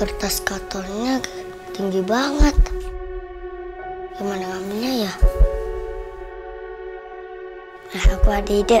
kertas kartonnya tinggi banget. Gimana ngambilnya ya? Nah, aku ada ide.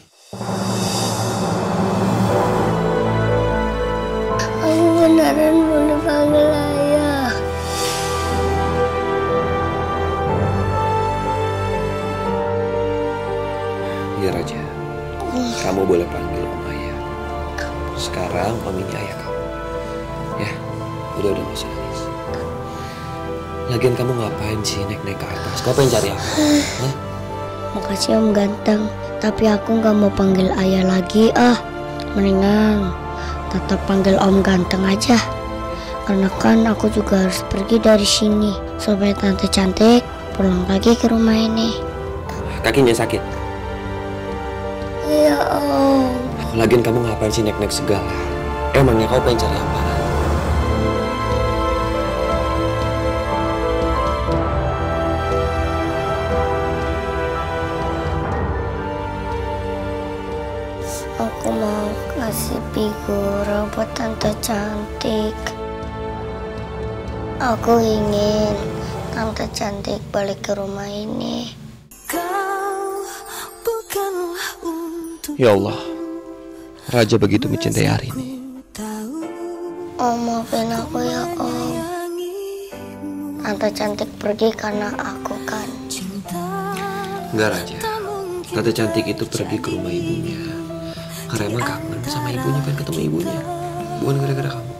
Iya, Raja. Kamu boleh panggil Om Ayah. Sekarang Om ini ayah kamu. Ya, udah, udah usah nangis. Lagian kamu ngapain sih naik-naik ke atas? Kau pengen cari apa? Hah? Makasih Om Ganteng, tapi aku nggak mau panggil ayah lagi ah. Mendingan tetap panggil Om Ganteng aja. Karena kan aku juga harus pergi dari sini supaya tante cantik pulang lagi ke rumah ini. Kakinya sakit. Iya Om. Lagian kamu ngapain sih naik-naik segala? Emangnya kau pengen cari apa? Aku mau kasih figura buat tante cantik. Aku ingin tante cantik balik ke rumah ini. Ya Allah, Raja begitu mencintai Arini. Om maafin aku ya Om. Tante cantik pergi karena aku kan. Enggak Raja, Tante cantik itu pergi ke rumah ibunya. Karena emang kangen sama ibunya, pengen ketemu ibunya. Bukan gara-gara kamu.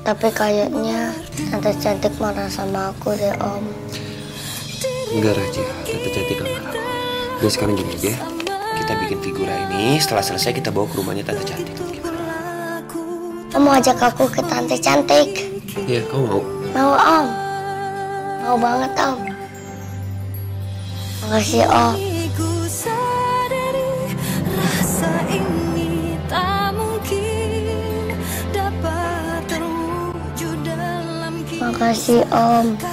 Tapi kayaknya tante cantik marah sama aku deh Om. Enggak Raja, Tante cantik gak marah. Udah sekarang gini aja, kita bikin figura ini. Setelah selesai kita bawa ke rumahnya Tante cantik. Mau ajak aku ke tante cantik. Iya, kamu mau? Mau Om. Mau banget Om. Makasih Om. Makasih Om.